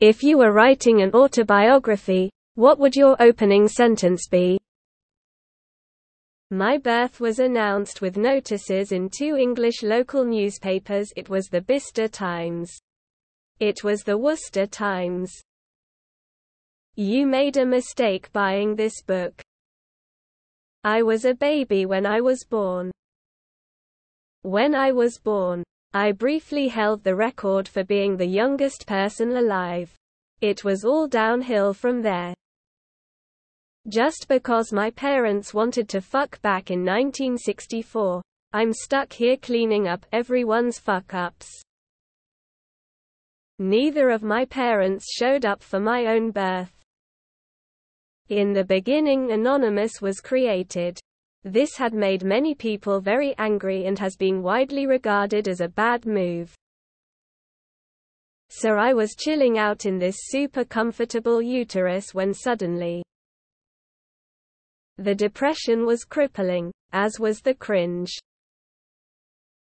If you were writing an autobiography, what would your opening sentence be? My birth was announced with notices in two English local newspapers it was the Bicester Times. It was the Worcester Times. You made a mistake buying this book. I was a baby when I was born. When I was born, I briefly held the record for being the youngest person alive. It was all downhill from there. Just because my parents wanted to fuck back in 1964, I'm stuck here cleaning up everyone's fuck ups. Neither of my parents showed up for my own birth. In the beginning Anonymous was created. This had made many people very angry and has been widely regarded as a bad move. So I was chilling out in this super comfortable uterus when suddenly the depression was crippling, as was the cringe.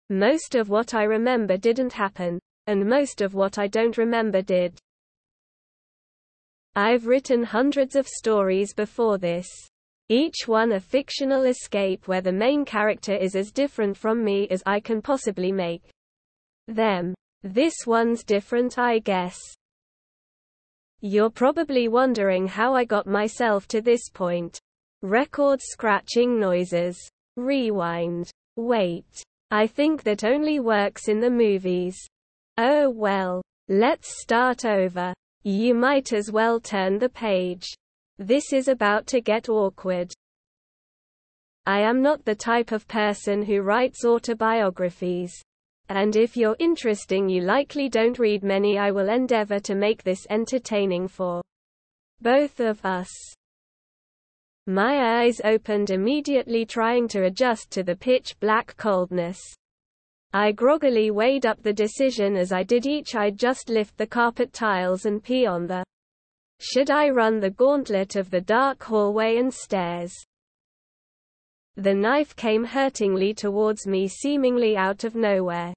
Most of what I remember didn't happen, and most of what I don't remember did. I've written hundreds of stories before this. Each one a fictional escape where the main character is as different from me as I can possibly make them. This one's different I guess. You're probably wondering how I got myself to this point. Record scratching noises. Rewind. Wait. I think that only works in the movies. Oh well. Let's start over. You might as well turn the page. This is about to get awkward. I am not the type of person who writes autobiographies. And if you're interesting you likely don't read many I will endeavor to make this entertaining for both of us. My eyes opened immediately trying to adjust to the pitch-black coldness. I groggily weighed up the decision as I did each I'd just lift the carpet tiles and pee on the should I run the gauntlet of the dark hallway and stairs? The knife came hurtingly towards me seemingly out of nowhere.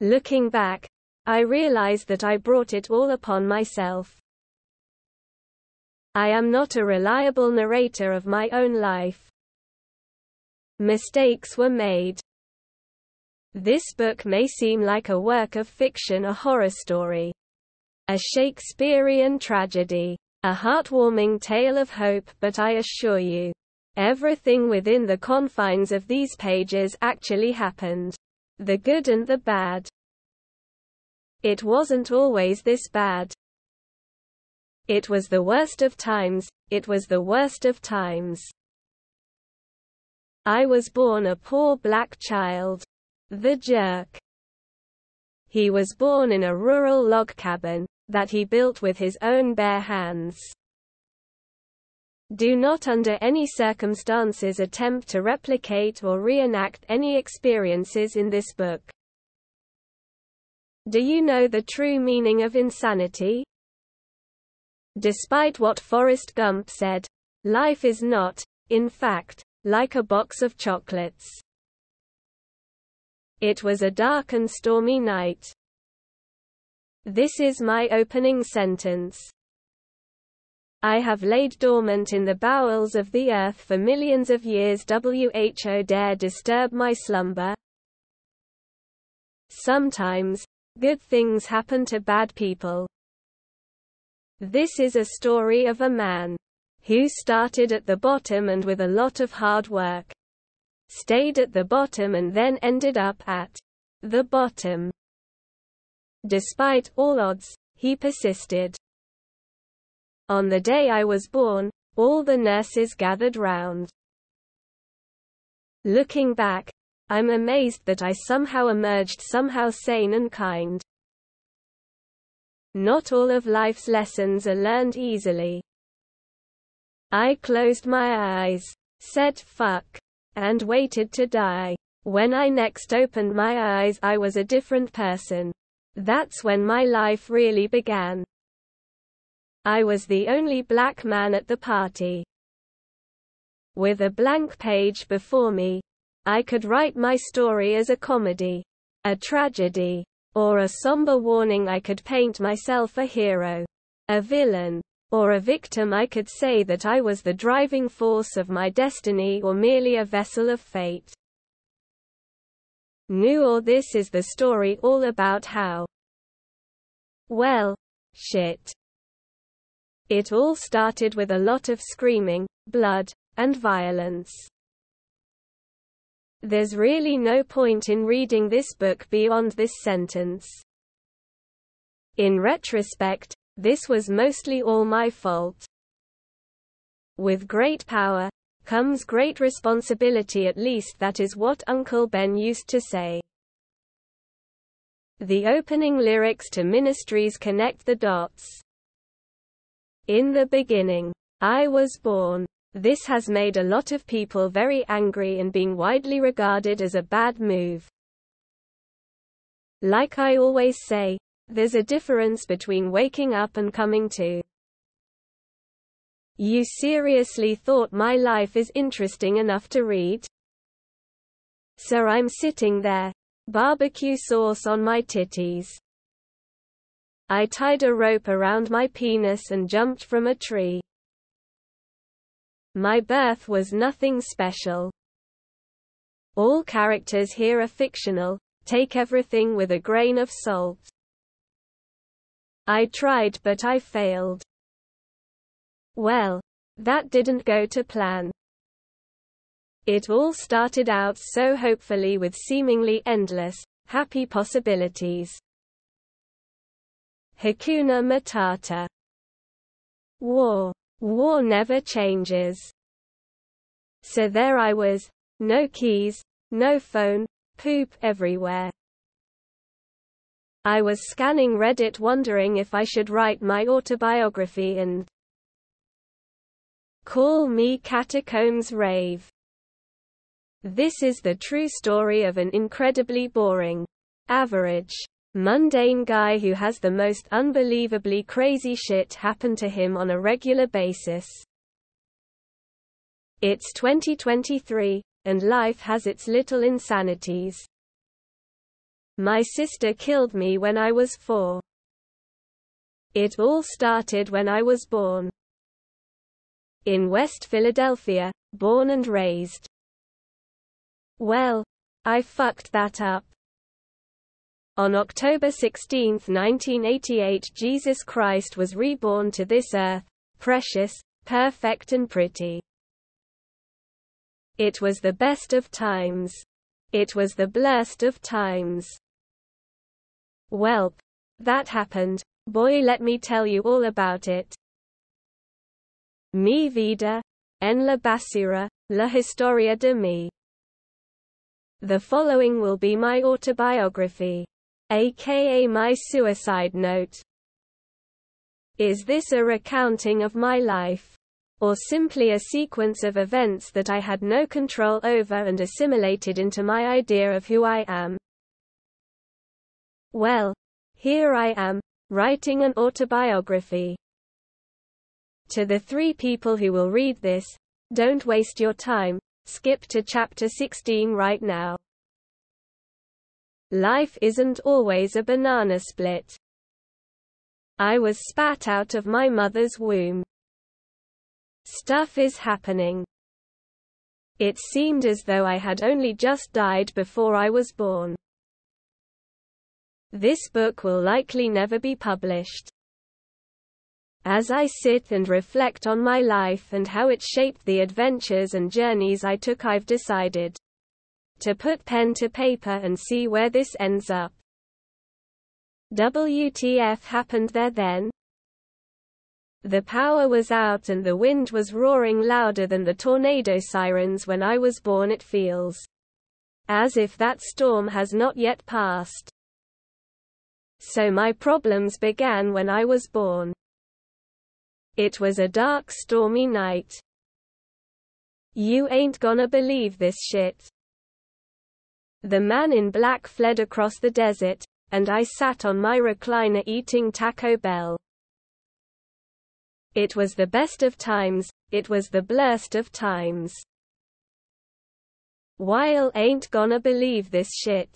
Looking back, I realize that I brought it all upon myself. I am not a reliable narrator of my own life. Mistakes were made. This book may seem like a work of fiction, a horror story, a Shakespearean tragedy, a heartwarming tale of hope, but I assure you, everything within the confines of these pages actually happened. The good and the bad. It wasn't always this bad. It was the worst of times, it was the worst of times. I was born a poor black child. The jerk. He was born in a rural log cabin, that he built with his own bare hands. Do not under any circumstances attempt to replicate or reenact any experiences in this book. Do you know the true meaning of insanity? Despite what Forrest Gump said, life is not, in fact, like a box of chocolates. It was a dark and stormy night. This is my opening sentence. I have laid dormant in the bowels of the earth for millions of years. Who dare disturb my slumber? Sometimes, good things happen to bad people. This is a story of a man who started at the bottom and with a lot of hard work stayed at the bottom and then ended up at the bottom. Despite all odds, he persisted. On the day I was born, all the nurses gathered round. Looking back, I'm amazed that I somehow emerged somehow sane and kind. Not all of life's lessons are learned easily. I closed my eyes, said fuck, and waited to die. When I next opened my eyes I was a different person. That's when my life really began. I was the only black man at the party. With a blank page before me, I could write my story as a comedy, a tragedy, or a somber warning I could paint myself a hero, a villain, or a victim I could say that I was the driving force of my destiny or merely a vessel of fate. New or this is the story all about how well, shit. It all started with a lot of screaming, blood, and violence. There's really no point in reading this book beyond this sentence. In retrospect, this was mostly all my fault. With great power, comes great responsibility at least that is what Uncle Ben used to say. The opening lyrics to Ministries connect the dots. In the beginning, I was born. This has made a lot of people very angry and being widely regarded as a bad move. Like I always say, there's a difference between waking up and coming to. You seriously thought my life is interesting enough to read? So I'm sitting there, barbecue sauce on my titties. I tied a rope around my penis and jumped from a tree. My birth was nothing special. All characters here are fictional, take everything with a grain of salt. I tried but I failed. Well, that didn't go to plan. It all started out so hopefully with seemingly endless, happy possibilities. Hakuna Matata. War. War never changes. So there I was, no keys, no phone, poop everywhere. I was scanning Reddit wondering if I should write my autobiography and Call me Catacombs Rave. This is the true story of an incredibly boring, average, mundane guy who has the most unbelievably crazy shit happen to him on a regular basis. It's 2023, and life has its little insanities. My sister killed me when I was four. It all started when I was born in West Philadelphia, born and raised. Well, I fucked that up. On October 16, 1988 Jesus Christ was reborn to this earth, precious, perfect and pretty. It was the best of times. It was the blurst of times. Welp. That happened. Boy let me tell you all about it. Mi vida en la basura, la historia de mi. The following will be my autobiography, aka my suicide note. Is this a recounting of my life? Or simply a sequence of events that I had no control over and assimilated into my idea of who I am? Well, here I am, writing an autobiography. To the three people who will read this, don't waste your time, skip to chapter 16 right now. Life isn't always a banana split. I was spat out of my mother's womb. Stuff is happening. It seemed as though I had only just died before I was born. This book will likely never be published. As I sit and reflect on my life and how it shaped the adventures and journeys I took I've decided to put pen to paper and see where this ends up. WTF happened there then? The power was out and the wind was roaring louder than the tornado sirens when I was born it feels. As if that storm has not yet passed. So my problems began when I was born. It was a dark stormy night. You ain't gonna believe this shit. The man in black fled across the desert, and I sat on my recliner eating Taco Bell. It was the best of times, it was the blurst of times. While ain't gonna believe this shit.